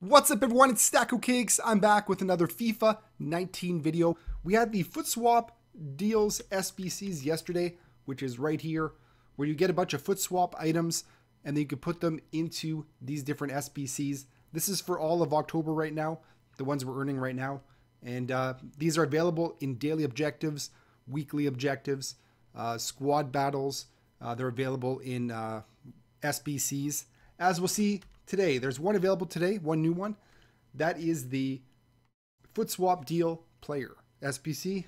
What's up everyone, it's Stacocakes. I'm back with another FIFA 19 video. We had the FUT swap deals SBCs yesterday, which is right here, where you get a bunch of FUT swap items and then you can put them into these different SBCs. This is for all of October right now, the ones we're earning right now. And uh, these are available in daily objectives, weekly objectives, uh, squad battles. Uh, they're available in uh, SBCs. As we'll see today. There's one available today, one new one. That is the FUT Swap Deal Player SBC,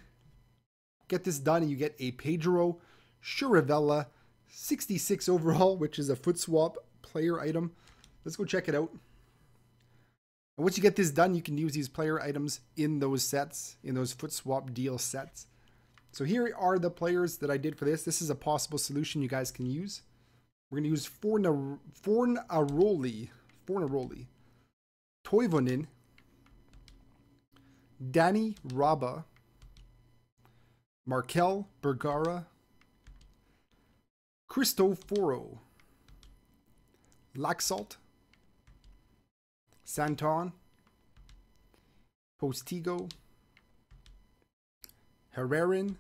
Get this done and you get a Pedro Chirivella 66 overall, which is a FUT Swap player item. Let's go check it out. And once you get this done, you can use these player items in those sets, in those FUT Swap Deal sets. So here are the players that I did for this. This is a possible solution you guys can use. We're going to use Forna, Fornaroli, Fornaroli, Toivonen, Dani Raba, Markel Bergara, Cristoforo, Laxalt, Santon, Postigo, Herrerin,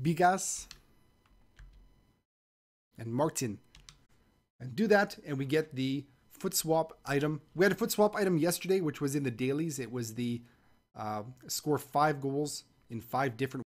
Bigas, and Martin. And do that, and we get the FUT swap item. We had a FUT swap item yesterday, which was in the dailies. It was the uh, score five goals in five different